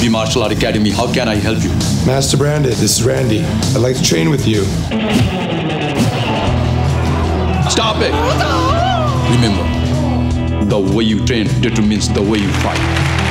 Bee Martial Art Academy. How can I help you? Master Brandon, this is Randy. I'd like to train with you. Stop it! Remember, the way you train determines the way you fight.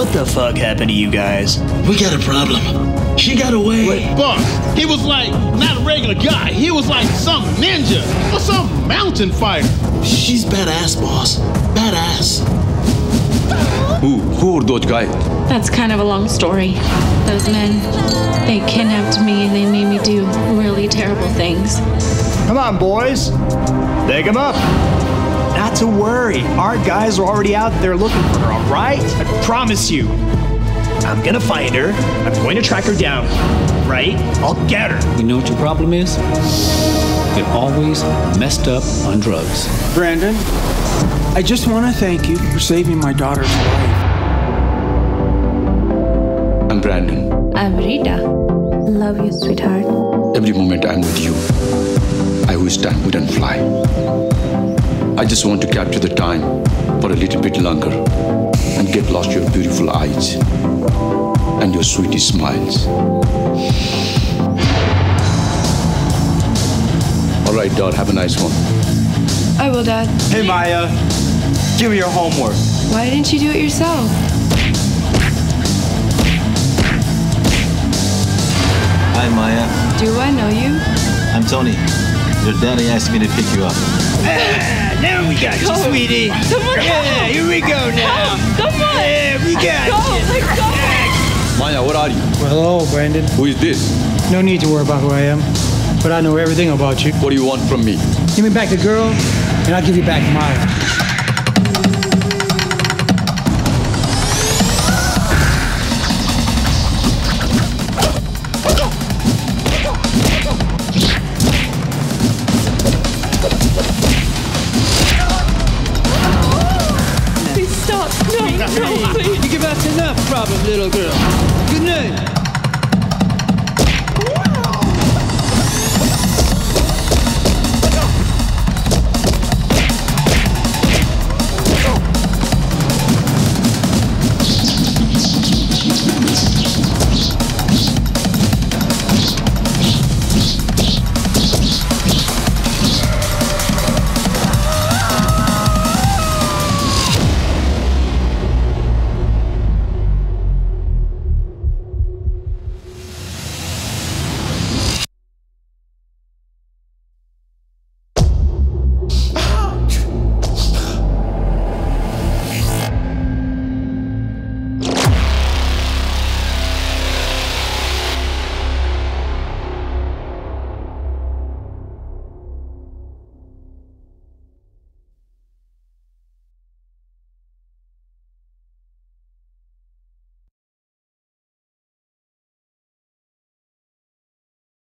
What the fuck happened to you guys? We got a problem. She got away. Wait. Boss, he was like not a regular guy. He was like some ninja or some mountain fighter. She's badass, boss. Badass. Who? Who are those guys? That's kind of a long story. Those men, they kidnapped me and they made me do really terrible things. Come on, boys. Pick him up. Not to worry. Our guys are already out there looking for her, all right? I promise you. I'm gonna find her. I'm going to track her down. Right? I'll get her. You know what your problem is? You're always messed up on drugs. Brandon, I just want to thank you for saving my daughter's life. I'm Brandon. I'm Rita. Love you, sweetheart. Every moment I'm with you, I wish time wouldn't fly. I just want to capture the time for a little bit longer and get lost your beautiful eyes and your sweetest smiles. All right, Dad, have a nice one. I will, Dad. Hey, Maya. Give me your homework. Why didn't you do it yourself? Hi, Maya. Do I know you? I'm Tony. Your daddy asked me to pick you up. Ah, now we got you, sweetie. Someone Yeah, here we go now. Come on! Yeah, we got Go! you. Let's go! Maya, what are you? Well, hello, Brandon. Who is this? No need to worry about who I am, but I know everything about you. What do you want from me? Give me back the girl, and I'll give you back Maya. problem, little girl. Good night.